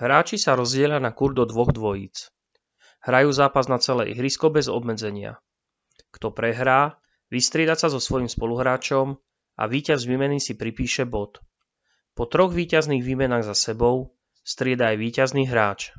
Hráči sa rozdielia na kur do dvoch dvojíc. Hrajú zápas na celé ihrisko bez obmedzenia. Kto prehrá, vystrieda sa so svojím spoluhráčom a víťaz výmeny si pripíše bod. Po troch víťazných výmenách za sebou strieda aj víťazný hráč.